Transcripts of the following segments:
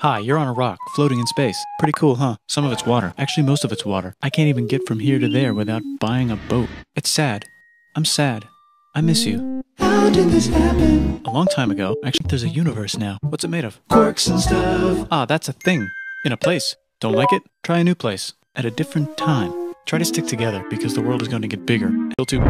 Hi, you're on a rock, floating in space. Pretty cool, huh? Some of it's water. Actually, most of it's water. I can't even get from here to there without buying a boat. It's sad. I'm sad. I miss you. How did this happen? A long time ago. Actually, there's a universe now. What's it made of? Quarks and stuff. Ah, that's a thing. In a place. Don't like it? Try a new place. At a different time. Try to stick together because the world is going to get bigger. Too.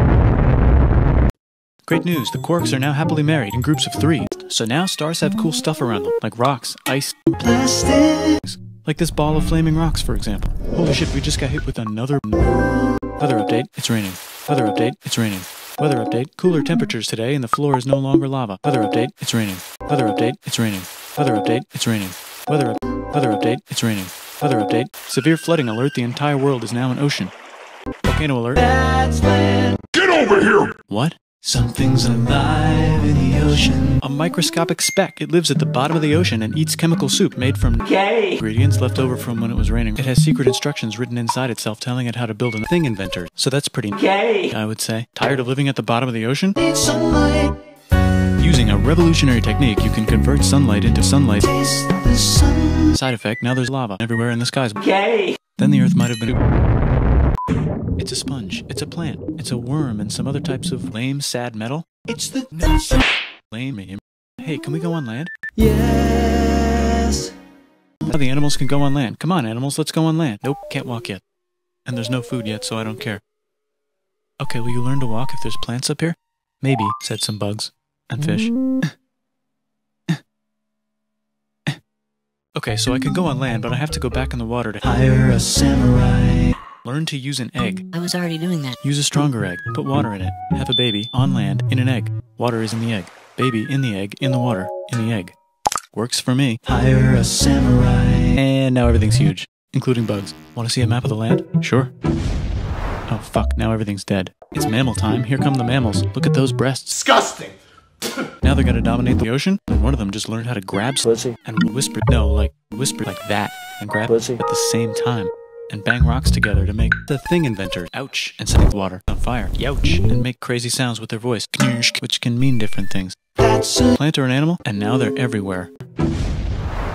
Great news, the Quarks are now happily married in groups of three. So now stars have cool stuff around them, like rocks, ice, plastics. like this ball of flaming rocks, for example. Holy shit, we just got hit with another weather update. It's raining. Weather update. It's raining. Weather update. Cooler temperatures today and the floor is no longer lava. Weather update. It's raining. Weather update. It's raining. Weather update. It's raining. Weather up- Weather update. It's raining. Weather update. Severe flooding alert. The entire world is now an ocean. Volcano alert. That's. Get over here! What? Something's alive in the ocean. A microscopic speck. It lives at the bottom of the ocean and eats chemical soup made from Gay. ingredients left over from when it was raining. It has secret instructions written inside itself telling it how to build a thing inventor. So that's pretty Gay. I would say. Tired of living at the bottom of the ocean? Need sunlight. Using a revolutionary technique, you can convert sunlight into sunlight. Taste the sun. Side effect, now there's lava everywhere in the skies. Gay. Then the earth might have been. It's a sponge. It's a plant. It's a worm and some other types of lame, sad metal. It's the Lame. Hey, can we go on land? Yes. Now the animals can go on land. Come on, animals, let's go on land. Nope, can't walk yet. And there's no food yet, so I don't care. Okay, will you learn to walk if there's plants up here? Maybe, said some bugs. And fish. okay, so I can go on land, but I have to go back in the water to Hire a samurai. Learn to use an egg. I was already doing that. Use a stronger egg. Put water in it. Have a baby on land in an egg. Water is in the egg. Baby in the egg, in the water, in the egg. Works for me. Hire a samurai. And now everything's huge, including bugs. Want to see a map of the land? Sure. Oh fuck, now everything's dead. It's mammal time. Here come the mammals. Look at those breasts. Disgusting! Now they're gonna dominate the ocean, and one of them just learned how to grab s- Pussy. and whisper. No, like whisper like that, and grab Pussy. at the same time, and bang rocks together to make the thing inventor. Ouch! And set the water on fire. Youch! And make crazy sounds with their voice, which can mean different things. That's a Plant or an animal, and now they're everywhere.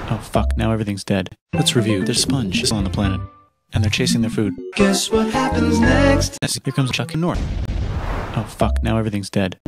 Oh fuck! Now everything's dead. Let's review. There's sponge still on the planet, and they're chasing their food. guess what happens next? Here comes Chuck and North. Oh fuck! Now everything's dead.